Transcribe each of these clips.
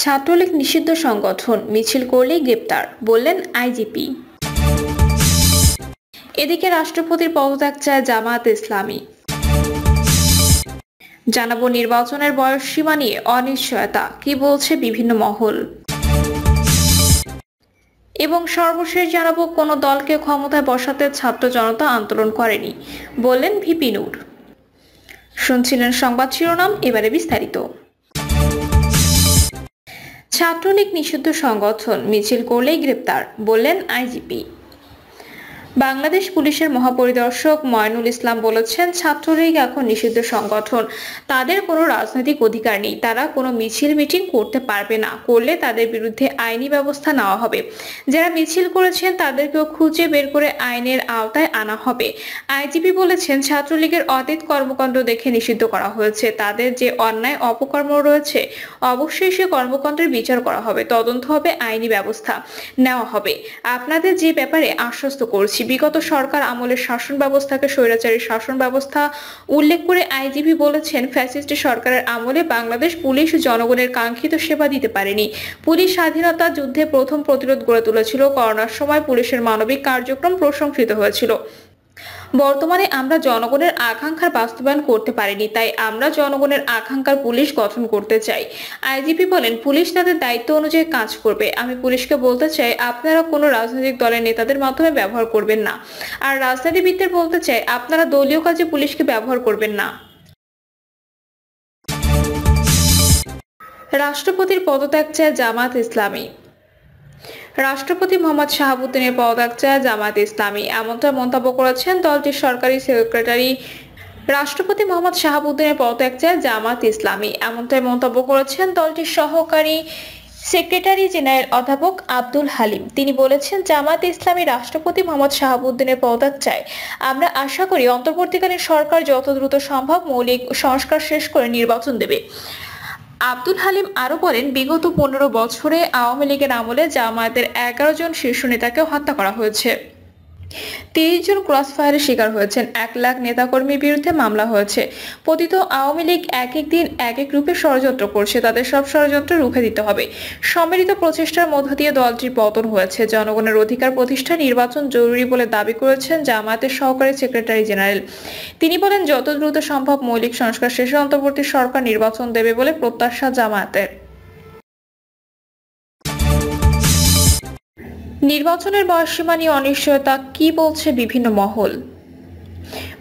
ছাত্রলীগ নিষিদ্ধ সংগঠন মিছিল করলেই গ্রেপ্তার, বললেন আইজিপি। এদিকে রাষ্ট্রপতির পদত্যাগ চায় জামায়াত ইসলামী। জানাব নির্বাচনের বয়স সীমা নিয়ে অনিশ্চয়তা, কি বলছে বিভিন্ন মহল। এবং সর্বশেষ জানাব কোনো দলকে ক্ষমতায় বসাতে ছাত্র জনতা আন্দোলন করেনি, বললেন ভিপি নূর। শুনছিলেন সংবাদ শিরোনাম, এবারে বিস্তারিত। ছাত্রলীগ নিষিদ্ধ সংগঠন মিছিল করলেই গ্রেপ্তার বললেন আইজিপি। বাংলাদেশ পুলিশের মহাপরিদর্শক ময়নুল ইসলাম বলেছেন, ছাত্রলীগ এখন নিষিদ্ধ সংগঠন। তাদের কোনো রাজনৈতিক অধিকার নেই। তারা কোনো মিছিল মিটিং করতে পারবে না। করলে তাদের বিরুদ্ধে আইনি ব্যবস্থা নেওয়া হবে। যারা মিছিল করেছেন, তাদেরকেও খুঁজে বের করে আইনের আওতায় আনা হবে। আইজিপি বলেছেন, ছাত্রলীগের অতীত কর্মকাণ্ড দেখে নিষিদ্ধ করা হয়েছে। তাদের যে অন্যায় অপকর্ম রয়েছে, অবশ্যই সে কর্মকাণ্ডের বিচার করা হবে। তদন্ত হবে, আইনি ব্যবস্থা নেওয়া হবে। আপনাদের যে ব্যাপারে আশ্বস্ত করছি বিগত সরকার আমলের শাসন ব্যবস্থাকে স্বৈরাচারী শাসন ব্যবস্থা উল্লেখ করে আইজিবি বলেছেন ফ্যাসিস্ট সরকারের আমলে বাংলাদেশ পুলিশ জনগণের কাঙ্ক্ষিত সেবা দিতে পারেনি। পুলিশ স্বাধীনতা যুদ্ধে প্রথম প্রতিরোধ গড়ে তুলেছিল। করোনার সময় পুলিশের মানবিক কার্যক্রম প্রশংসিত হয়েছিল। বর্তমানে আমরা জনগণের আকাঙ্ক্ষার বাস্তবায়ন করতে পারিনি, তাই আমরা জনগণের আকাঙ্ক্ষার পুলিশ গঠন করতে চাই। আইজিপি বলেন, পুলিশ তাদের দায়িত্ব অনুযায়ী কাজ করবে। আমি পুলিশকে বলতে চাই, আপনারা কোনো রাজনৈতিক দলের নেতাদের মাধ্যমে ব্যবহার করবেন না। আর রাজনীতিবিদদের বলতে চাই, আপনারা দলীয় কাজে পুলিশকে ব্যবহার করবেন না। রাষ্ট্রপতির পদত্যাগ চায় জামাত ইসলামী। রাষ্ট্রপতি মোহাম্মদ শাহাবুদ্দিনের পদত্যাগ চায় জামাত ইসলামী। এমনটা মন্তব্য করেছেন দলটির সরকারি সেক্রেটারি। রাষ্ট্রপতি মোহাম্মদ শাহাবুদ্দিনের পদত্যাগ চায় জামাত ইসলামী। এমনটাই মন্তব্য করেছেন দলটির সহকারী সেক্রেটারি জেনারেল অধ্যাপক আব্দুল হালিম। তিনি বলেছেন জামাত ইসলামী রাষ্ট্রপতি মোহাম্মদ শাহাবুদ্দিনের পদত্যাগ চায়। আমরা আশা করি অন্তর্বর্তীকালীন সরকার যত দ্রুত সম্ভব মৌলিক সংস্কার শেষ করে নির্বাচন দেবে। আব্দুল হালিম আরও বলেন, বিগত পনেরো বছরে আওয়ামী লীগের আমলে জামায়াতের এগারো জন শীর্ষ নেতাকে হত্যা করা হয়েছে। তিরিশ জন ক্রস ফায়ারের শিকার হয়েছেন। এক লাখ নেতাকর্মীর বিরুদ্ধে মামলা হয়েছে। পতিত আওয়ামী লীগ এক এক দিন এক এক রূপে ষড়যন্ত্র করছে। তাদের সব ষড়যন্ত্র রুখে দিতে হবে। সম্মিলিত প্রচেষ্টার মধ্য দিয়ে দলটির পতন হয়েছে। জনগণের অধিকার প্রতিষ্ঠা নির্বাচন জরুরি বলে দাবি করেছেন জামায়াতের সহকারী সেক্রেটারি জেনারেল। তিনি বলেন, যত দ্রুত সম্ভব মৌলিক সংস্কার শেষে অন্তর্বর্তী সরকার নির্বাচন দেবে বলে প্রত্যাশা জামায়াতের। নির্বাচনের বয়সসীমা নিয়ে অনিশ্চয়তা কি বলছে বিভিন্ন মহল?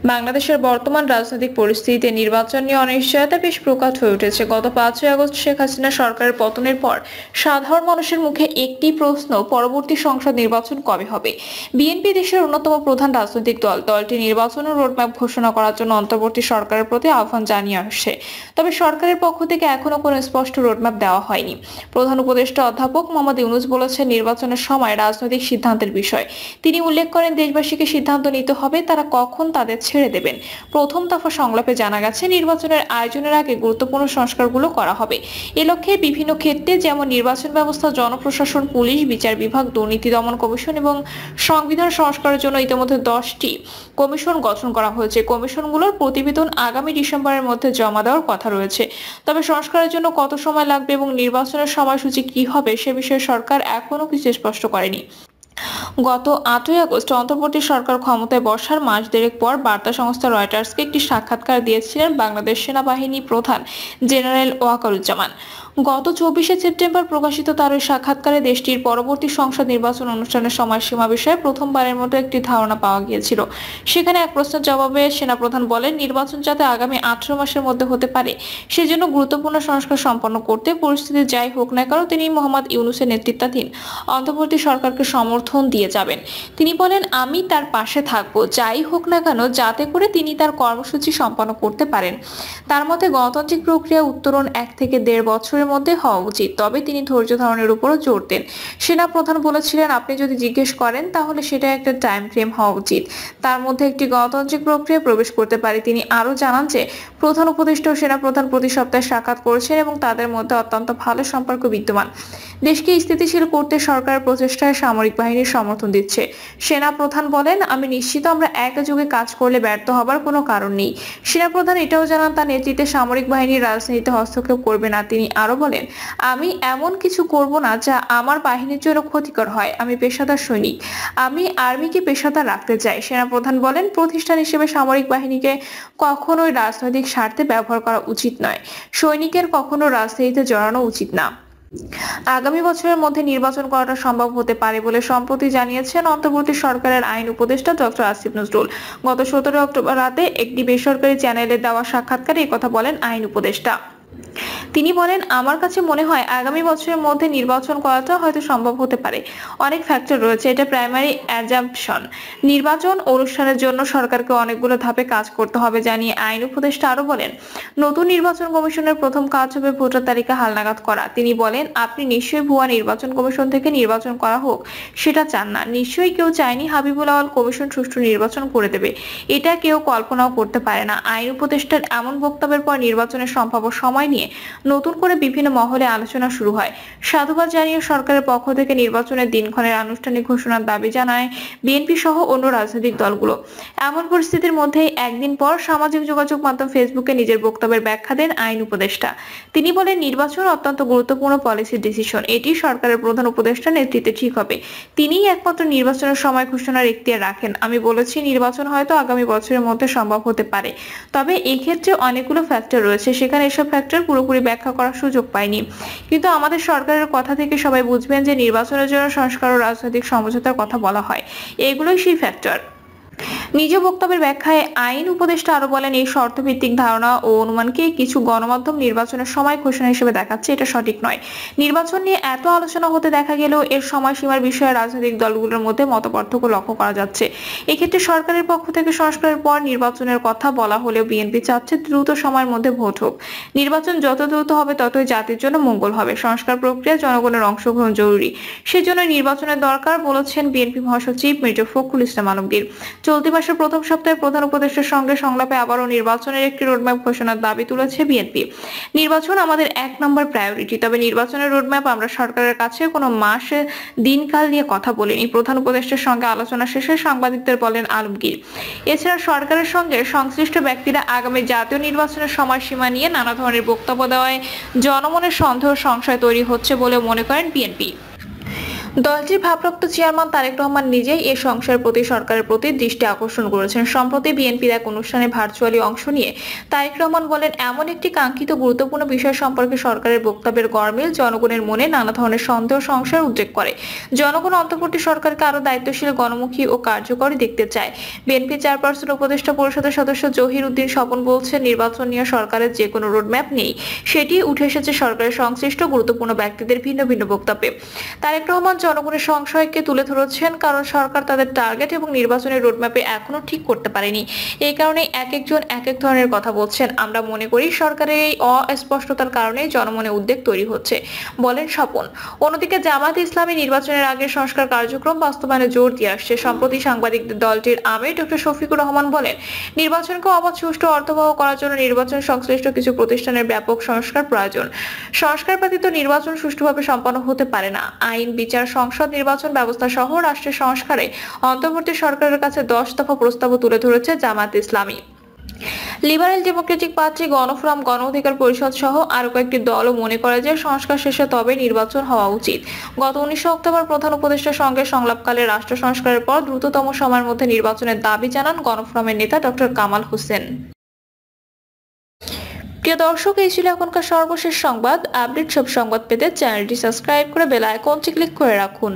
বাংলাদেশের বর্তমান রাজনৈতিক পরিস্থিতিতে নির্বাচন নিয়ে অনিশ্চয়তা বেশ প্রকাশ হয়ে উঠেছে। গত পাঁচই আগস্ট শেখ হাসিনা সরকারের পতনের পর সাধারণ মানুষের মুখে একটি প্রশ্ন, পরবর্তী সংসদ নির্বাচন কবে হবে? বিএনপি দেশের অন্যতম প্রধান রাজনৈতিক দল। দলটি নির্বাচনের রোডম্যাপ ঘোষণা করার জন্য অন্তর্বর্তী সরকারের প্রতি আহ্বান জানিয়ে আসছে। তবে সরকারের পক্ষ থেকে এখনও কোনো স্পষ্ট রোডম্যাপ দেওয়া হয়নি। প্রধান উপদেষ্টা অধ্যাপক মোহাম্মদ ইউনুস বলেছেন, নির্বাচনের সময় রাজনৈতিক সিদ্ধান্তের বিষয়। তিনি উল্লেখ করেন, দেশবাসীকে সিদ্ধান্ত নিতে হবে, তারা কখন তাদের ছেড়ে দেবেন। প্রথম দফা সংলাপে জানা গেছে, নির্বাচনের আয়োজনের আগে গুরুত্বপূর্ণ সংস্কারগুলো করা হবে। এ লক্ষ্যে বিভিন্ন ক্ষেত্রে যেমন নির্বাচন ব্যবস্থা, জনপ্রশাসন, পুলিশ, বিচার বিভাগ, দুর্নীতি দমন কমিশন এবং সংবিধান সংস্কারের জন্য ইতিমধ্যে দশটি কমিশন গঠন করা হয়েছে। কমিশনগুলোর প্রতিবেদন আগামী ডিসেম্বরের মধ্যে জমা দেওয়ার কথা রয়েছে। তবে সংস্কারের জন্য কত সময় লাগবে এবং নির্বাচনের সময়সূচি কি হবে সে বিষয়ে সরকার এখনও কিছু স্পষ্ট করেনি। গত আটই আগস্ট অন্তর্বর্তী সরকার ক্ষমতায় বসার মাস দেড়েক পর বার্তা সংস্থা রয়টার্সকে একটি সাক্ষাৎকার দিয়েছিলেন বাংলাদেশ সেনাবাহিনী প্রধান জেনারেল ওয়াকারুজ্জামান। গত চব্বিশে সেপ্টেম্বর প্রকাশিত তার ওই সাক্ষাৎকারে দেশটির পরবর্তী সংসদ নির্বাচন অনুষ্ঠানের সময়সীমা বিষয়ে প্রথমবারের মতো একটি ধারণা পাওয়া গিয়েছিল। সেখানে এক প্রশ্নের জবাবে সেনাপ্রধান বলেন, নির্বাচন যাতে আগামী আঠারো মাসের মধ্যে হতে পারে, সেজন্য গুরুত্বপূর্ণ সংস্কার সম্পন্ন করতে পরিস্থিতি যাই হোক না কেন তিনি মোহাম্মদ ইউনুসের নেতৃত্বাধীন অন্তর্বর্তী সরকারকে সমর্থন দিয়ে যাবেন। তিনি বলেন, আমি তার পাশে থাকব, যাই হোক না কেন, যাতে করে তিনি তার কর্মসূচি সম্পন্ন করতে পারেন। তার মতে গণতান্ত্রিক প্রক্রিয়া উত্তরণ এক থেকে দেড় বছরের মধ্যে হওয়া উচিত, তবে তিনি ধৈর্য ধারণের উপরও জোর দেন। সেনা প্রধান বলেছিলেন, আপনি যদি জিজ্ঞেস করেন, তাহলে সেটা একটা টাইম ফ্রেম হওয়া উচিত। তার মধ্যে একটি গণতান্ত্রিক প্রক্রিয়া প্রবেশ করতে পারে। তিনি আরও জানান যে, প্রধান উপদেষ্টা ও সেনা প্রধান প্রতি সপ্তাহে সাক্ষাৎ করেছেন এবং তাদের মধ্যে অত্যন্ত ভালো সম্পর্ক বিদ্যমান। দেশকে স্থিতিশীল করতে সরকারের প্রচেষ্টায় সামরিক বাহিনীর সমর্থন দিচ্ছে। সেনা প্রধান বলেন, আমি নিশ্চিত আমরা একযোগে কাজ করলে ব্যর্থ হবার কোনো কারণ নেই। সেনা প্রধান এটাও জানান, তার নেতৃত্বে সামরিক বাহিনীর রাজনীতিতে হস্তক্ষেপ করবে না। তিনি আরও বলেন, আমি এমন কিছু করব না যা আমার বাহিনীর জন্য ক্ষতিকর হয়। আমি পেশাদার সৈনিক। আমি আর্মিকে পেশাদার রাখতে চাই। সেনাপ্রধান বলেন, প্রতিষ্ঠান হিসেবে সামরিক বাহিনীকে কখনোই রাজনৈতিক স্বার্থে ব্যবহার করা উচিত নয়। সৈনিকের কখনো রাজনীতিতে জড়ানো উচিত না। আগামী বছরের মধ্যে নির্বাচন করাটা সম্ভব হতে পারে বলে সম্প্রতি জানিয়েছেন অন্তর্বর্তী সরকারের আইন উপদেষ্টা ডক্টর আসিফ নজরুল। গত সতেরো অক্টোবর রাতে একটি বেসরকারি চ্যানেলে দেওয়া সাক্ষাৎকারে কথা বলেন আইন উপদেষ্টা। তিনি বলেন, আমার কাছে মনে হয় আগামী বছরের মধ্যে নির্বাচন করাটা হয়তো সম্ভব হতে পারে। অনেক ফ্যাক্টর রয়েছে, এটা প্রাইমারি অ্যাজাম্পশন নির্বাচন অনুষ্ঠানের জন্য সরকারকে অনেকগুলো ধাপে কাজ করতে হবে জানিয়ে আইন উপদেষ্টা আরও বলেন, নতুন নির্বাচন কমিশনের প্রথম কাজ হবে ভোটার তালিকা হালনাগাদ করা। তিনি বলেন, আপনি নিশ্চয়ই ভুয়া নির্বাচন কমিশন থেকে নির্বাচন করা হোক, সেটা চান না। নিশ্চয়ই কেউ চায়নি হাবিবুল আওয়াল কমিশন সুষ্ঠু নির্বাচন করে দেবে। এটা কেউ কল্পনাও করতে পারে না। আইন উপদেষ্টার এমন বক্তব্যের পর নির্বাচনের সম্ভাব্য সময় নিয়ে নতুন করে বিভিন্ন মহলে আলোচনা শুরু হয়। সাধুবাদ জানিয়ে সরকারের পক্ষ থেকে নির্বাচনের দিনক্ষণের আনুষ্ঠানিক ঘোষণার দাবি জানায় বিএনপি সহ অন্য রাজনৈতিক দলগুলো। এমন পরিস্থিতির মধ্যেই একদিন পর সামাজিক যোগাযোগ মাধ্যম ফেসবুকে নিজের বক্তব্যের ব্যাখ্যা দেন আইন উপদেষ্টা। তিনি বলেন, নির্বাচন অত্যন্ত গুরুত্বপূর্ণ পলিসি ডিসিশন এটি সরকারের প্রধান উপদেষ্টা নেতৃত্বে ঠিক হবে। তিনিই একমাত্র নির্বাচনের সময় ঘোষণার এখতিয়ার রাখেন। আমি বলেছি, নির্বাচন হয়তো আগামী বছরের মধ্যে সম্ভব হতে পারে। তবে এক্ষেত্রে অনেকগুলো ফ্যাক্টর রয়েছে। সেখানে এসব ফ্যাক্টর পুরোপুরি ব্যাখ্যা করার সুযোগ পায়নি কিন্তু আমাদের সরকারের কথা থেকে সবাই বুঝবেন যে নির্বাচনের জন্য সংস্কার ও রাজনৈতিক সমঝোতার কথা বলা হয়। এগুলোই সেই ফ্যাক্টর নিজ বক্তব্যের ব্যাখ্যায় আইন উপদেষ্টা আরও বলেন, এই শর্তভিত্তিক ধারণা ও অনুমানকে কিছু গণমাধ্যম নির্বাচনের সময় ঘোষণা হিসেবে দেখাচ্ছে, এটা সঠিক নয়। নির্বাচন নিয়ে এত আলোচনা হতে দেখা গেলেও এর সময়সীমার বিষয়ে রাজনৈতিক দলগুলোর মধ্যে মতপার্থক্য লক্ষ্য করা যাচ্ছে। এক্ষেত্রে সরকারের পক্ষ থেকে সংস্কারের পর নির্বাচনের কথা বলা হলেও বিএনপি চাচ্ছে দ্রুত সময়ের মধ্যে ভোট হোক। নির্বাচন যত দ্রুত হবে, ততই জাতির জন্য মঙ্গল হবে। সংস্কার প্রক্রিয়া জনগণের অংশগ্রহণ জরুরি। সেজন্য নির্বাচনের দরকার বলেছেন বিএনপি মহাসচিব মির্জা ফখরুল ইসলাম আলমগীর। চলতি মাসের প্রথম সপ্তাহে প্রধান উপদেষ্টার সঙ্গে সংলাপে আবারও নির্বাচনের একটি রোডম্যাপ ঘোষণার দাবি তুলেছে বিএনপি। নির্বাচন আমাদের এক নম্বর প্রায়োরিটি তবে নির্বাচনের রোডম্যাপ আমরা সরকারের কাছে কোনো মাসে দিনকাল নিয়ে কথা বলিনি। প্রধান উপদেষ্টার সঙ্গে আলোচনা শেষে সাংবাদিকদের বলেন আলমগীর। এছাড়া সরকারের সঙ্গে সংশ্লিষ্ট ব্যক্তিরা আগামী জাতীয় নির্বাচনের সময়সীমা নিয়ে নানা ধরনের বক্তব্য দেওয়ায় জনমনের সন্দেহ সংশয় তৈরি হচ্ছে বলে মনে করেন বিএনপি। দলটির ভারপ্রাপ্ত চেয়ারম্যান তারেক রহমান নিজেই এ সংশয়ের প্রতি সরকারের প্রতি দৃষ্টি আকর্ষণ করেছেন। সম্প্রতি বিএনপির এক অনুষ্ঠানে ভার্চুয়ালি অংশ নিয়ে তারেক রহমান বলেন, এমন একটি কাঙ্ক্ষিত গুরুত্বপূর্ণ বিষয় সম্পর্কে সরকারের বক্তব্যের গরমিল, জনগণের মনে নানা ধরনের সন্দেহ সংশয়ের উদ্রেক করে। জনগণ অন্তর্বর্তী সরকারকে আরও দায়িত্বশীল, গণমুখী ও কার্যকরী দেখতে চায়। বিএনপি চেয়ারপারসন, উপদেষ্টা পরিষদের সদস্য জহির উদ্দিন স্বপন বলছে নির্বাচন নিয়ে সরকারের যে কোনো রোডম্যাপ নেই। সেটি উঠে এসেছে সরকারের সংশ্লিষ্ট গুরুত্বপূর্ণ ব্যক্তিদের ভিন্ন ভিন্ন বক্তব্যে। তারেক রহমান জনগণের সংশয়কে তুলে ধরেছেন, কারণ সরকার তাদের টার্গেট এবং নির্বাচনের রোডম্যাপে এখনও ঠিক করতে পারেনি। এই কারণে এক একজন এক এক ধরনের কথা বলছেন। আমরা মনে করি সরকারের এই অস্পষ্টতার কারণে জনমনে উদ্বেগ তৈরি হচ্ছে, বলেন স্বপন। অন্যদিকে জামাত ইসলামী নির্বাচনের আগে সংস্কার কার্যক্রম বাস্তবায়নে জোর দিয়ে আসছে। সম্প্রতি সাংবাদিকদের দলটির আমির ডক্টর শফিকুর রহমান বলেন, নির্বাচনকে অবাধ সুষ্ঠু অর্থবহ করার জন্য নির্বাচন সংশ্লিষ্ট কিছু প্রতিষ্ঠানের ব্যাপক সংস্কার প্রয়োজন। সংস্কার ব্যতীত নির্বাচন সুষ্ঠুভাবে সম্পন্ন হতে পারে না। আইন, বিচার সংসদ নির্বাচন ব্যবস্থা সহ রাষ্ট্রের সংস্কারে অন্তর্বর্তী সরকারের কাছে দশ দফা প্রস্তাবও তুলে ধরেছে Jamaat Islami. Liberal Democratic party Gano Forum গণ অধিকার পরিষদ সহ আরও কয়েকটি দলও মনে করে যে সংস্কার শেষে তবে নির্বাচন হওয়া উচিত। গত উনিশে অক্টোবর প্রধান উপদেষ্টার সঙ্গে সংলাপকালে রাষ্ট্র সংস্কারের পর দ্রুততম সময়ের মধ্যে নির্বাচনের দাবি জানান গণফোরামের নেতা ডক্টর কামাল হোসেন। প্রিয় দর্শক, এই ছিল এখনকার সর্বশেষ সংবাদ। আপডেট সব সংবাদ পেতে চ্যানেলটি সাবস্ক্রাইব করে বেল আইকনটি ক্লিক করে রাখুন।